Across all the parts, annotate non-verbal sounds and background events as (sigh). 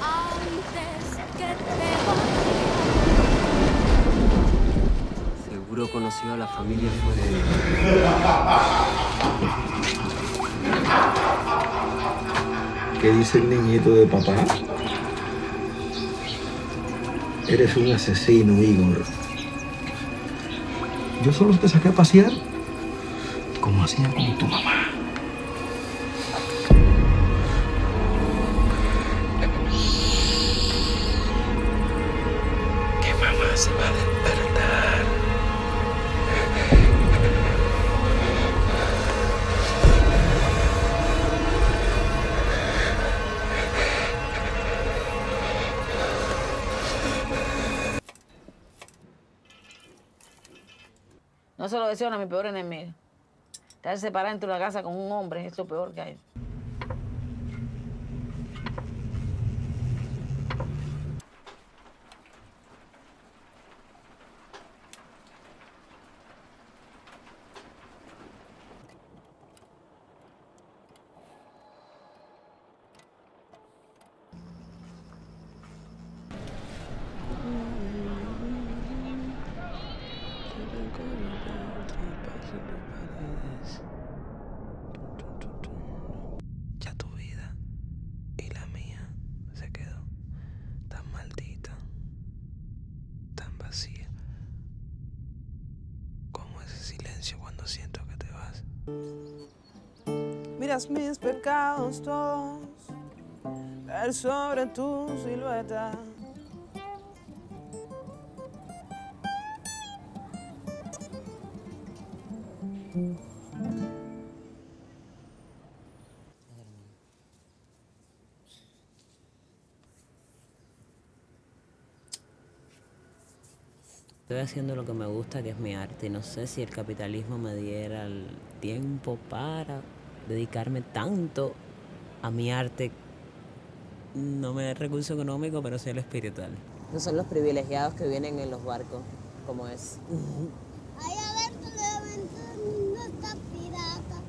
antes que te vaya. Seguro conoció a la familia fuera de... ¿Qué dice el niñito de papá? Eres un asesino, Igor. Yo solo te saqué a pasear como hacía con tu mamá. Se va a despertar. No se lo deseo a mi peor enemigo. Estar separado entre una casa con un hombre es lo peor que hay. Ya tu vida y la mía se quedó tan maldita, tan vacía, como ese silencio cuando siento que te vas. Miras mis pecados todos, caer sobre tu silueta. Estoy haciendo lo que me gusta, que es mi arte, y no sé si el capitalismo me diera el tiempo para dedicarme tanto a mi arte. No me da el recurso económico, pero sí el espiritual. No son los privilegiados que vienen en los barcos, como es. (laughs) Ay, a ver, tú le no está pirata.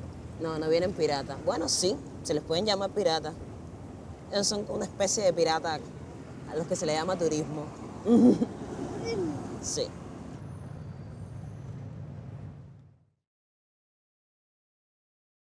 No, no vienen piratas. Bueno, sí, se les pueden llamar piratas. Son una especie de pirata a los que se le llama turismo. (laughs) Sí.